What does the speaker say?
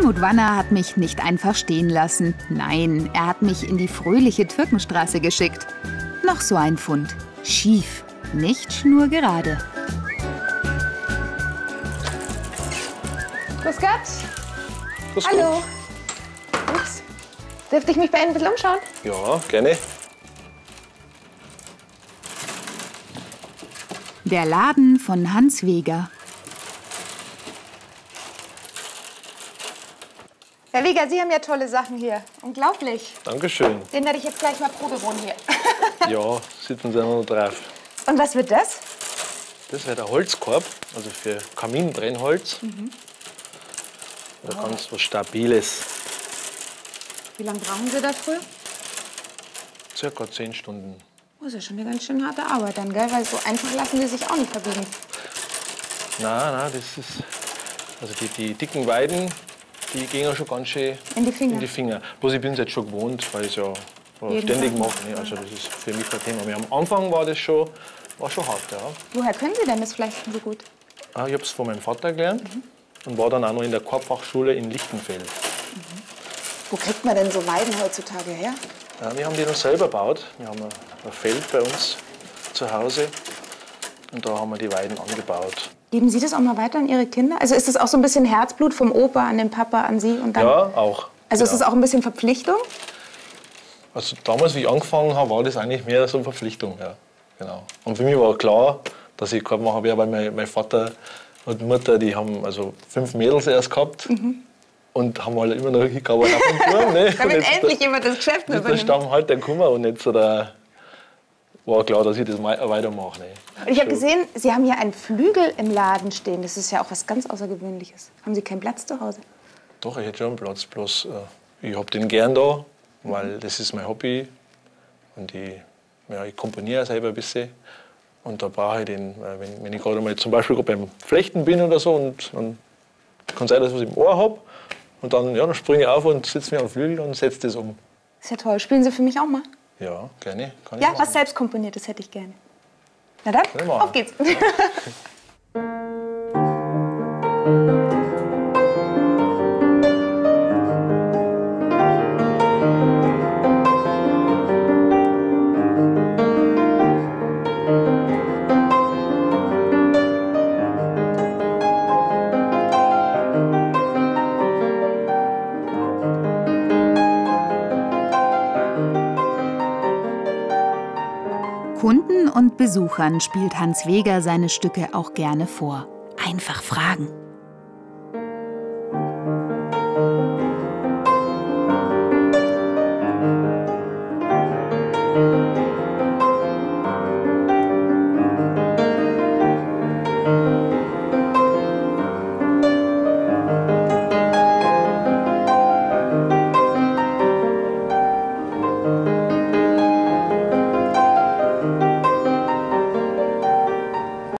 Helmut Wanner hat mich nicht einfach stehen lassen. Nein, er hat mich in die fröhliche Türkenstraße geschickt. Noch so ein Fund. Schief, nicht schnurgerade. Grüß Gott. Grüß Hallo. Ups. Dürfte ich mich bei Ihnen ein bisschen umschauen? Ja, gerne. Der Laden von Hans Weger. Herr Wieger, Sie haben ja tolle Sachen hier. Unglaublich. Dankeschön. Den werde ich jetzt gleich mal Probe wohnen hier. Ja, sitzen Sie noch drauf. Und was wird das? Das wäre der Holzkorb, also für Kaminbrennholz. Da ganz was Stabiles. Wie lange brauchen Sie dafür? Circa zehn Stunden. Oh, ist ja schon eine ganz schön harte Arbeit dann, gell? Weil so einfach lassen die sich auch nicht verbiegen. Nein, nein, das ist. Also die, die dicken Weiden, die gehen ja schon ganz schön In die Finger. in die Finger. Bloß ich bin es jetzt schon gewohnt, weil ich es ja Jeden ständig mache. Ne? Also das ist für mich kein Thema. mehr. am Anfang war das schon, war schon hart. Ja. Woher können Sie denn das Flechten so gut? Ah, Ich habe es von meinem Vater gelernt und war dann auch noch in der Korbfachschule in Lichtenfeld. Wo kriegt man denn so Weiden heutzutage her? Ja, wir haben die noch selber gebaut. Wir haben ein Feld bei uns zu Hause und da haben wir die Weiden angebaut. Geben Sie das auch mal weiter an Ihre Kinder? Also ist das auch so ein bisschen Herzblut vom Opa an den Papa an Sie und dann? Ja, auch. Also ist das auch ein bisschen Verpflichtung? Also damals, wie ich angefangen habe, war das eigentlich mehr so eine Verpflichtung. Ja. Genau. Und für mich war klar, dass ich machen werde, weil mein, mein Vater und Mutter, die haben also fünf Mädels erst gehabt und haben halt immer noch hingearbeitet ab und zu. Ne? Und Damit jetzt- endlich jemand das Geschäft ist der übernimmt. Stamm halt der Kummer und jetzt so der, war klar, dass ich das weitermache. Ne? Ich habe gesehen, Sie haben hier einen Flügel im Laden stehen. Das ist ja auch was ganz Außergewöhnliches. Haben Sie keinen Platz zu Hause? Doch, ich hätte schon einen Platz, bloß äh, ich habe den gern da, weil das ist mein Hobby. Und ich, ja, ich komponiere selber ein bisschen. Und da brauche ich den, wenn, wenn ich gerade mal zum Beispiel beim Flechten bin oder so und dann kann sein, dass ich was im Ohr habe. Und dann, ja, dann springe ich auf und sitze mir am Flügel und setze das um. Ist ja toll. Spielen Sie für mich auch mal? Ja, gerne. Kann ich Ja, was selbst komponiertes hätte ich gerne. Na dann, auf geht's. Kunden und Besuchern spielt Hans Weger seine Stücke auch gerne vor. Einfach fragen.